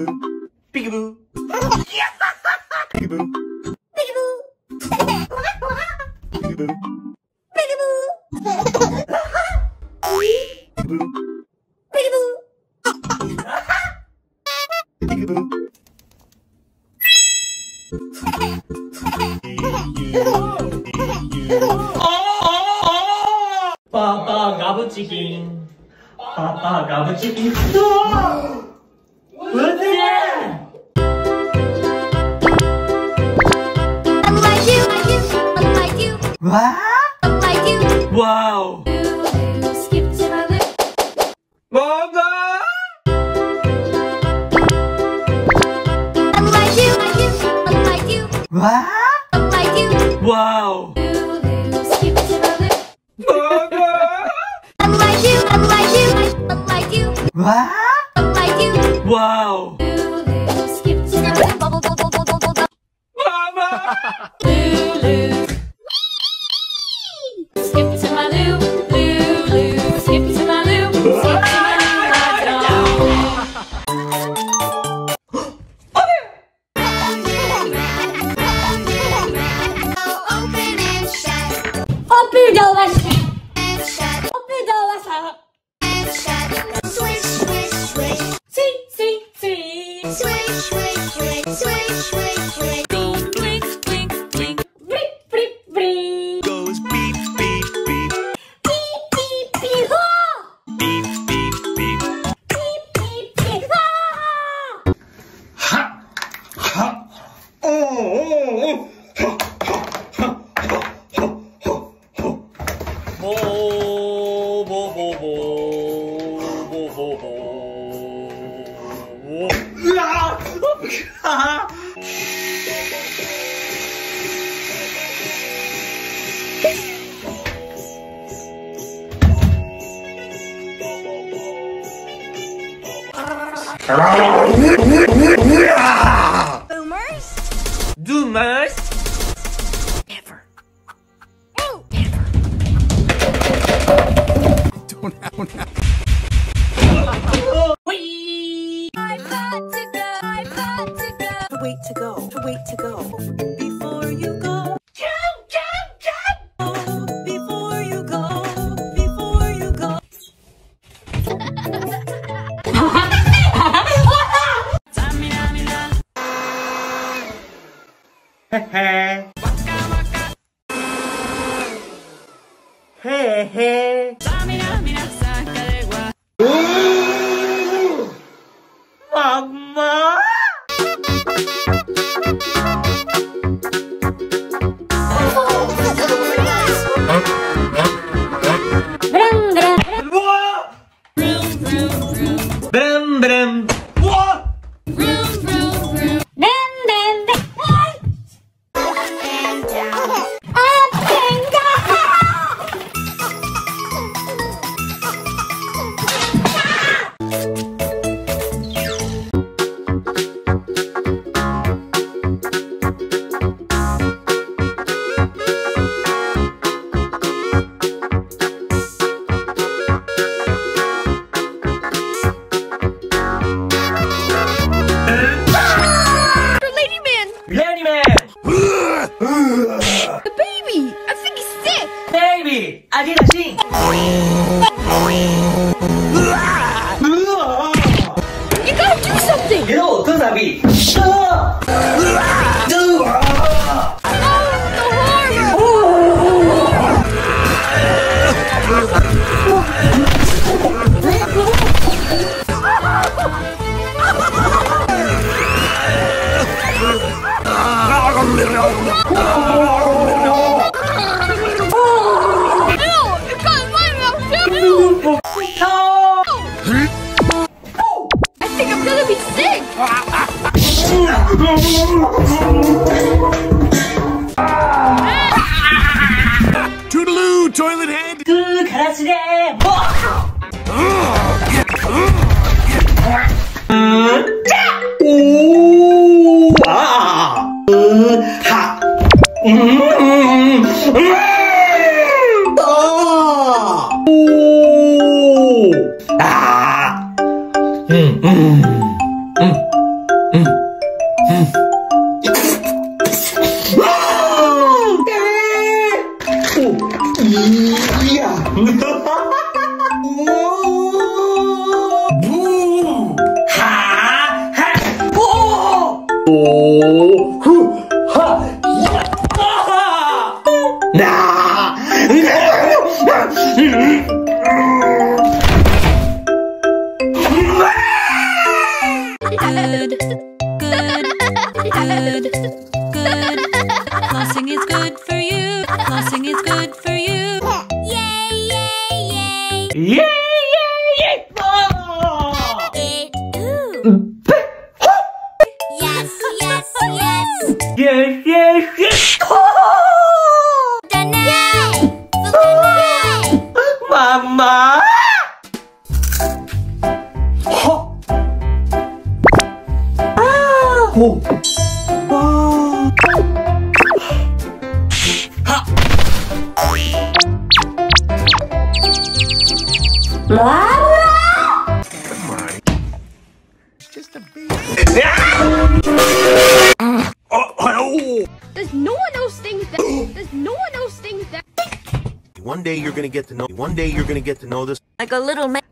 삐그부. 삐그부. 삐그부. 삐그부. 삐그부. 삐그부. 빠빠 가부치킨 빠빠 가부치킨 Wow! Wow! Mama! Wow! Wow! Wow! Wow! Mama! Yeah! uh, mamãe! Brum, brum. Baby! I think he's sick! Baby! I did a thing! go, good for you. Yay, yay, yay. Yay, yay, yay. Oh. Yes, yes, yes. Yes, yes, yes. Mama. Oh. One day you're gonna get to know me. One day you're gonna get to know this. Like a little man.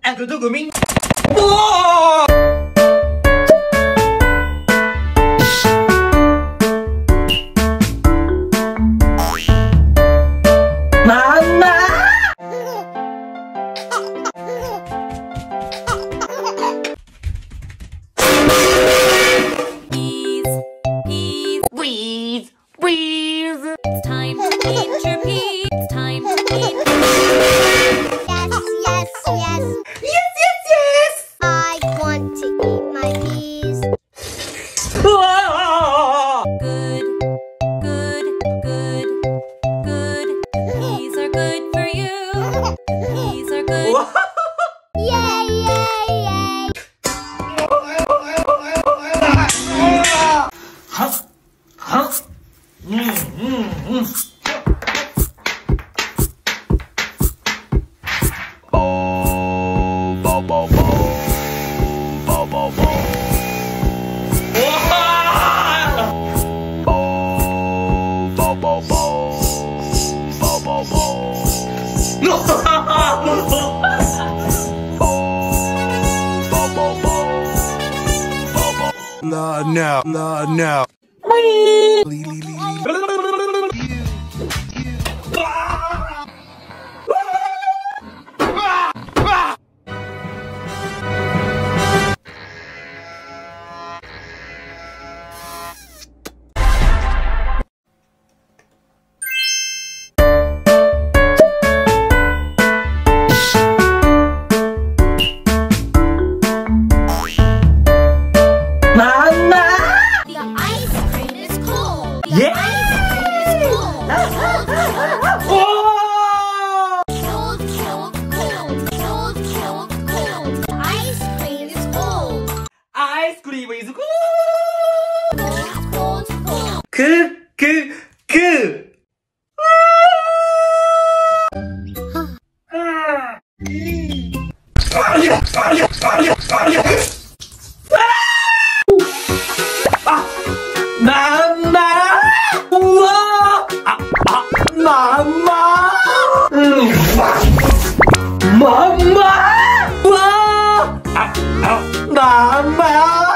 Mama! Please, please, please. It's time No, no, no, Yeah! oh! Cold, cold, cold, cold, cold, cold. Ice cream is cold. Ice cream is cold. Cold, cold, cold. Cool, cool, cool. Ah! Mm. Mama! Mama! Mama!